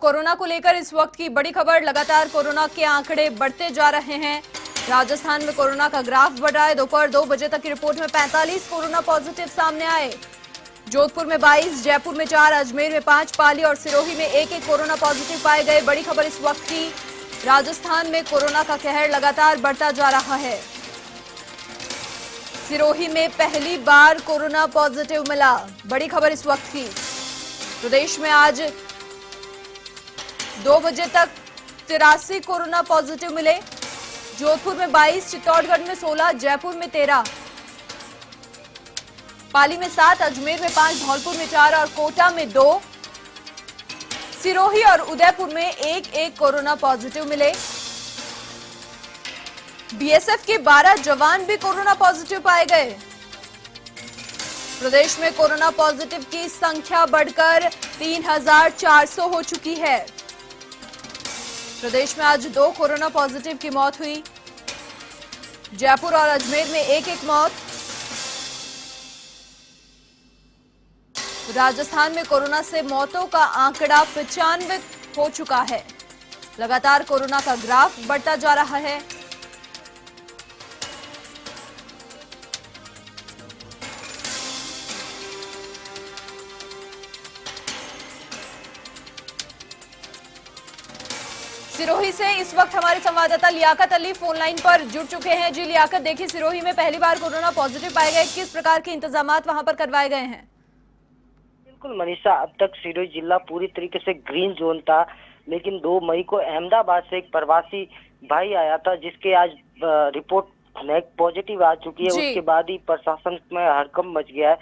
Corona को लेकर इस वक्त की बड़ी खबर लगातार कोरोना के आंकड़े बढ़ते जा रहे हैं। राजस्थान में कोरोना का ग्राफ बढ़ है। दोपहर दो बजे तक की रिपोर्ट में 45 कोरोना पॉजिटिव सामने आए। जोधपुर में 22, जयपुर में चार अजमेर में पाँच पाली और सिरोही में एक एक कोरोना पॉजिटिव पाए गए। बड़ी खबर इस वक्त की राजस्थान में कोरोना का कहर लगातार बढ़ता जा रहा है। सिरोही में पहली बार कोरोना पॉजिटिव मिला। बड़ी खबर इस वक्त की। प्रदेश में आज दो बजे तक तिरासी कोरोना पॉजिटिव मिले। जोधपुर में 22, चित्तौड़गढ़ में 16, जयपुर में 13, पाली में सात अजमेर में पाँच धौलपुर में चार और कोटा में दो। सिरोही और उदयपुर में एक एक कोरोना पॉजिटिव मिले। बीएसएफ के 12 जवान भी कोरोना पॉजिटिव पाए गए। प्रदेश में कोरोना पॉजिटिव की संख्या बढ़कर 3,400 हो चुकी है। प्रदेश में आज दो कोरोना पॉजिटिव की मौत हुई। जयपुर और अजमेर में एक एक मौत। राजस्थान में कोरोना से मौतों का आंकड़ा पचानवे हो चुका है। लगातार कोरोना का ग्राफ बढ़ता जा रहा है। सिरोही से इस वक्त हमारे संवाददाता लियाकत अली फ़ोन लाइन पर जुड़ चुके हैं। जी लियाकत देखिए सिरोही में पहली बार कोरोना पॉजिटिव पाए गए। किस प्रकार के इंतज़ाम वहाँ पर करवाए गए हैं? बिल्कुल मनीषा अब तक सिरोही जिला पूरी तरीके से ग्रीन जोन था लेकिन दो मई को अहमदाबाद से एक प्रवासी भाई आया था जिसके आज रिपोर्ट पॉजिटिव आ चुकी है। उसके बाद ही प्रशासन में हड़कम मच गया है।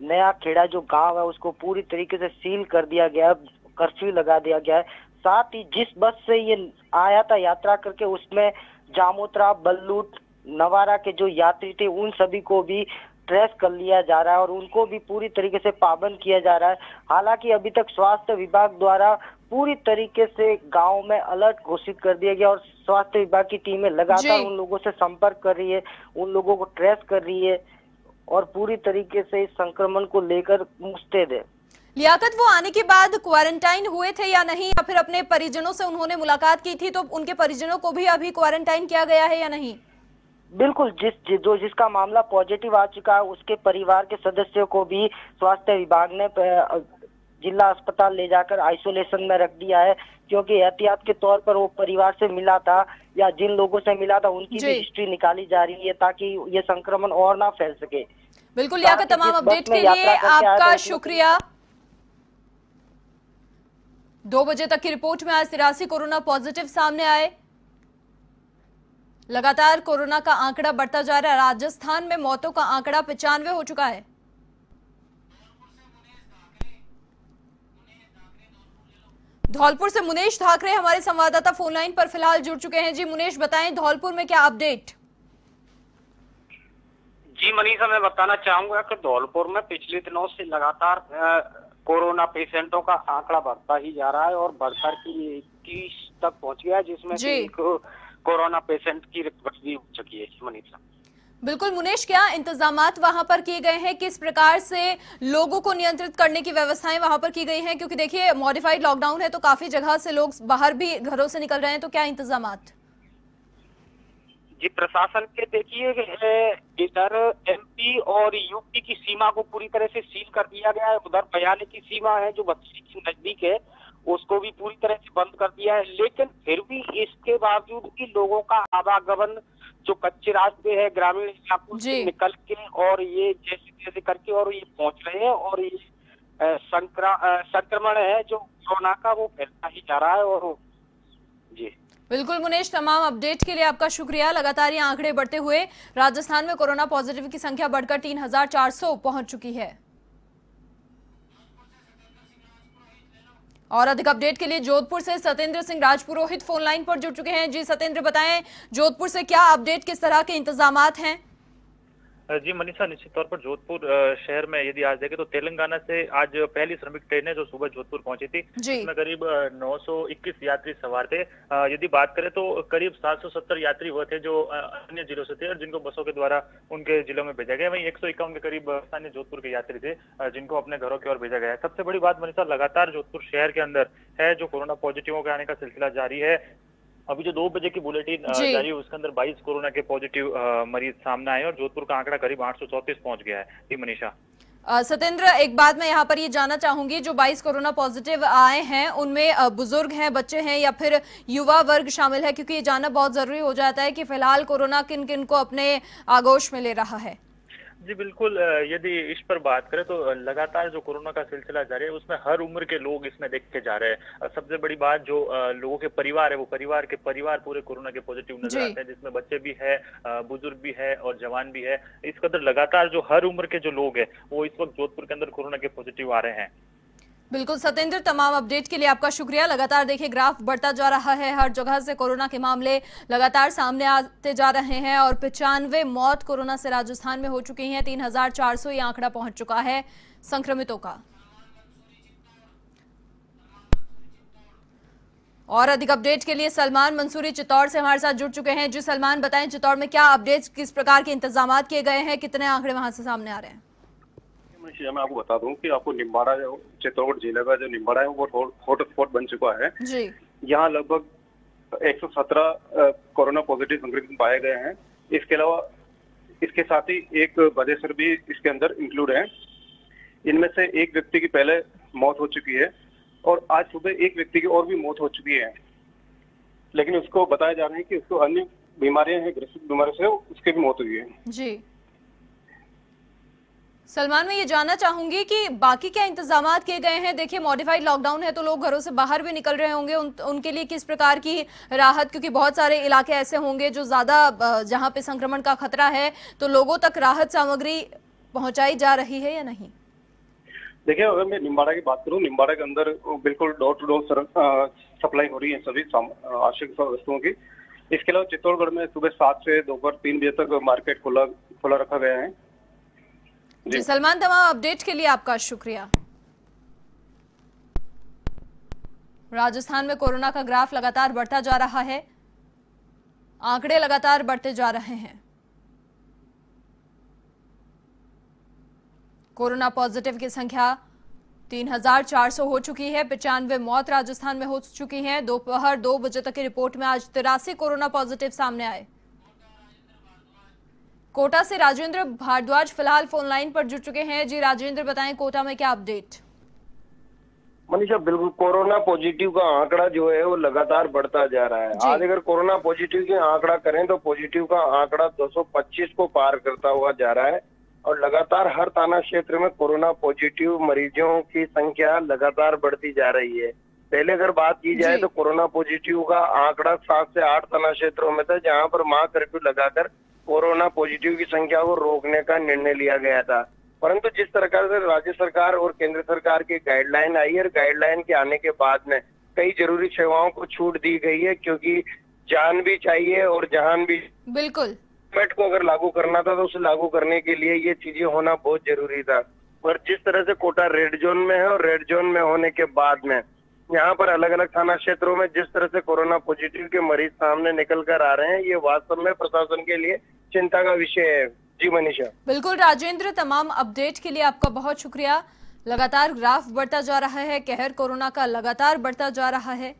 नया खेड़ा जो गाँव है उसको पूरी तरीके से सील कर दिया गया कर्फ्यू लगा दिया गया है। साथ ही जिस बस से ये आया था यात्रा करके उसमें जामोत्रा बल्लूट नवारा के जो यात्री थे उन सभी को भी ट्रेस कर लिया जा रहा है और उनको भी पूरी तरीके से पाबंद किया जा रहा है। हालाँकि अभी तक स्वास्थ्य विभाग द्वारा पूरी तरीके से गाँव में अलर्ट घोषित कर दिया गया और स्वास्थ्य विभाग की टीमें लगातार उन लोगों से संपर्क कर रही है उन लोगों को ट्रेस कर रही है और पूरी तरीके से इस संक्रमण को लेकर मुस्तैद है। लियाकत वो आने के बाद क्वारंटाइन हुए थे या नहीं या फिर अपने परिजनों से उन्होंने मुलाकात की थी तो उनके परिजनों को भी अभी क्वारंटाइन किया गया है या नहीं? बिल्कुल जिस जो जिसका मामला पॉजिटिव आ चुका है उसके परिवार के सदस्यों को भी स्वास्थ्य विभाग ने जिला अस्पताल ले जाकर आइसोलेशन में रख दिया है क्योंकि एहतियात के तौर पर वो परिवार से मिला था या जिन लोगों से मिला था उनकी भी हिस्ट्री निकाली जा रही है ताकि ये संक्रमण और ना फैल सके। बिल्कुल लियाकत तमाम अपडेट के लिए आपका शुक्रिया। दो बजे तक की रिपोर्ट में आज तिरासी कोरोना पॉजिटिव सामने आए। लगातार कोरोना का आंकड़ा बढ़ता जा रहा है। राजस्थान में मौतों का आंकड़ा पचानवे हो चुका है। धौलपुर से मुनेश ठाकरे हमारे संवाददाता फ़ोन लाइन पर फ़िलहाल जुड़ चुके हैं। जी, मुनेश, बताएँ, धौलपुर में क्या अपडेट? जी, मनीषा, मैं बताना चाहूँगा कि धौलपुर में पिछले दिनों से लगातार कोरोना पेशेंटों का आंकड़ा बढ़ता ही जा रहा है और बढ़कर की इक्कीस तक पहुँच गया जिसमें कोरोना पेशेंट की रिकवरी भी हो चुकी है। मनीषा बिल्कुल मुनेश क्या इंतज़ाम वहाँ पर किए गए हैं? किस प्रकार से लोगों को नियंत्रित करने की व्यवस्थाएँ वहाँ पर की गई हैं? क्योंकि देखिए मॉडिफाइड लॉकडाउन है तो काफ़ी जगह से लोग बाहर भी घरों से निकल रहे हैं तो क्या इंतज़ाम जी प्रशासन के देखिए इधर एमपी और यूपी की सीमा को पूरी तरह से सील कर दिया गया है। उधर बयाने की सीमा है जो बच्ची की नज़दीक है उसको भी पूरी तरह से बंद कर दिया है। लेकिन फिर भी इसके बावजूद भी लोगों का आवागमन जो कच्चे रास्ते है ग्रामीण इलाकों से निकल के और ये जैसे जैसे करके और ये पहुँच रहे हैं और ये संक्रमण है जो कोरोना का वो फैलता ही जा रहा है और जी। बिल्कुल मुनेश तमाम अपडेट के लिए आपका शुक्रिया। लगातार ये आंकड़े बढ़ते हुए राजस्थान में कोरोना पॉजिटिव की संख्या बढ़कर 3,400 पहुँच चुकी है। और अधिक अपडेट के लिए जोधपुर से सत्येंद्र सिंह राजपुरोहित फ़ोन लाइन पर जुड़ चुके हैं। जी सत्येंद्र बताएँ जोधपुर से क्या अपडेट किस तरह के इंतज़ाम हैं? जी मनीषा निश्चित तौर पर जोधपुर शहर में यदि आज देखें तो तेलंगाना से आज पहली श्रमिक ट्रेन है जो सुबह जोधपुर पहुँची थी। इसमें करीब 921 यात्री सवार थे। यदि बात करें तो करीब 770 यात्री वो थे जो अन्य जिलों से थे और जिनको बसों के द्वारा उनके जिलों में भेजा गया। वहीं एक सौ इक्यावन के करीब स्थानीय जोधपुर के यात्री थे जिनको अपने घरों की ओर भेजा गया सबसे बड़ी बात मनीषा लगातार जोधपुर शहर के अंदर है जो कोरोना पॉजिटिवों के आने का सिलसिला जारी है। अभी जो दो बजे की बुलेटिन जारी उसके अंदर 22 कोरोना के पॉजिटिव मरीज़ सामने आए और जोधपुर का आंकड़ा करीब आठ पहुँच गया है। जी मनीषा। सत्येंद्र एक बात मैं यहाँ पर ये जानना चाहूँगी जो 22 कोरोना पॉजिटिव आए हैं उनमें बुज़ुर्ग हैं बच्चे हैं या फिर युवा वर्ग शामिल है? क्योंकि ये जानना बहुत ज़रूरी हो जाता है कि फ़िलहाल कोरोना किन किन को अपने आगोश में ले रहा है। जी बिल्कुल यदि इस पर बात करें तो लगातार जो कोरोना का सिलसिला जारी है उसमें हर उम्र के लोग इसमें देख के जा रहे हैं। सबसे बड़ी बात जो लोगों के परिवार है वो परिवार के परिवार पूरे कोरोना के पॉजिटिव नज़र आते हैं जिसमें बच्चे भी है बुज़ुर्ग भी है और जवान भी है। इस कदर लगातार जो हर उम्र के जो लोग है वो इस वक्त जोधपुर के अंदर कोरोना के पॉजिटिव आ रहे हैं। बिल्कुल सत्येंद्र तमाम अपडेट के लिए आपका शुक्रिया। लगातार देखिए, ग्राफ बढ़ता जा रहा है हर जगह से। कोरोना के मामले लगातार सामने आते जा रहे हैं और पिचानवे मौत कोरोना से राजस्थान में हो चुकी हैं। तीन हज़ार चार सौ ये आंकड़ा पहुँच चुका है संक्रमितों का। और अधिक अपडेट के लिए सलमान मंसूरी चित्तौड़ से हमारे साथ जुड़ चुके हैं। जी सलमान, बताएँ चित्तौड़ में क्या अपडेट किस प्रकार के इंतज़ाम किए गए हैं? कितने आंकड़े वहाँ से सामने आ रहे हैं? मैं मैं आपको बता दूँ कि आपको निम्बाड़ा जो चित्तौड़गढ़ ज़िले का जो निम्बाड़ा है वो हॉट स्पॉट बन चुका है। यहाँ लगभग 117 कोरोना पॉजिटिव संक्रमित पाए गए हैं। इसके अलावा इसके साथ ही एक बदेसर भी इसके अंदर इंक्लूड है। इनमें से एक व्यक्ति की पहले मौत हो चुकी है और आज सुबह एक व्यक्ति की और भी मौत हो चुकी है। लेकिन उसको बताया जा रहा है कि उसको अन्य बीमारियाँ हैं ग्रसित बीमारियों से उसकी भी मौत हुई है। जी। सलमान मैं ये जानना चाहूँगी कि बाकी क्या इंतज़ाम किए गए हैं? देखिए मॉडिफाइड लॉकडाउन है तो लोग घरों से बाहर भी निकल रहे होंगे। उन, उनके लिए किस प्रकार की राहत? क्योंकि बहुत सारे इलाके ऐसे होंगे जो ज़्यादा जहाँ पे संक्रमण का खतरा है तो लोगों तक राहत सामग्री पहुंचाई जा रही है या नहीं? देखिए अगर मैं निम्बाड़ा की बात करूँ निम्बाड़ा के अंदर बिल्कुल डोर टू डोर सप्लाई हो रही है सभी आवश्यक वस्तुओं की। इसके अलावा चित्तौड़गढ़ में सुबह सात से दोपहर तीन बजे तक मार्केट खुला खुला रखा गया है। जी। सलमान तमाम अपडेट के लिए आपका शुक्रिया। राजस्थान में कोरोना का ग्राफ लगातार बढ़ता जा रहा है। आंकड़े लगातार बढ़ते जा रहे हैं। कोरोना पॉजिटिव की संख्या 3,400 हो चुकी है। पिचानवे मौत राजस्थान में हो चुकी है। दोपहर दो बजे तक की रिपोर्ट में आज तिरासी कोरोना पॉजिटिव सामने आए। कोटा से राजेंद्र भारद्वाज फ़िलहाल फ़ोन लाइन पर जुड़ चुके हैं। जी राजेंद्र बताएँ कोटा में क्या अपडेट मनीषा बिल्कुल कोरोना पॉजिटिव का आंकड़ा जो है वो लगातार बढ़ता जा रहा है। आज अगर कोरोना पॉजिटिव के आंकड़ा करें तो पॉजिटिव का आंकड़ा 225 को पार करता हुआ जा रहा है और लगातार हर थाना क्षेत्र में कोरोना पॉजिटिव मरीजों की संख्या लगातार बढ़ती जा रही है। पहले अगर बात की जाए तो कोरोना पॉजिटिव का आंकड़ा सात से आठ थाना क्षेत्रों में था जहाँ पर माँ कर्फ्यू लगाकर कोरोना पॉजिटिव की संख्या को रोकने का निर्णय लिया गया था। परंतु जिस प्रकार से राज्य सरकार और केंद्र सरकार की गाइडलाइन आई और गाइडलाइन के आने के बाद में कई ज़रूरी सेवाओं को छूट दी गई है क्योंकि जान भी चाहिए और जहान भी बिल्कुल। मेट को अगर लागू करना था तो उसे लागू करने के लिए ये चीज़ें होना बहुत ज़रूरी था। पर जिस तरह से कोटा रेड जोन में है और रेड जोन में होने के बाद में यहाँ पर अलग अलग थाना क्षेत्रों में जिस तरह से कोरोना पॉजिटिव के मरीज़ सामने निकल कर आ रहे हैं ये वास्तव में प्रशासन के लिए चिंता का विषय है। जी, मनीषा। बिल्कुल, राजेंद्र, तमाम अपडेट के लिए आपका बहुत शुक्रिया। लगातार ग्राफ बढ़ता जा रहा है, कहर कोरोना का लगातार बढ़ता जा रहा है।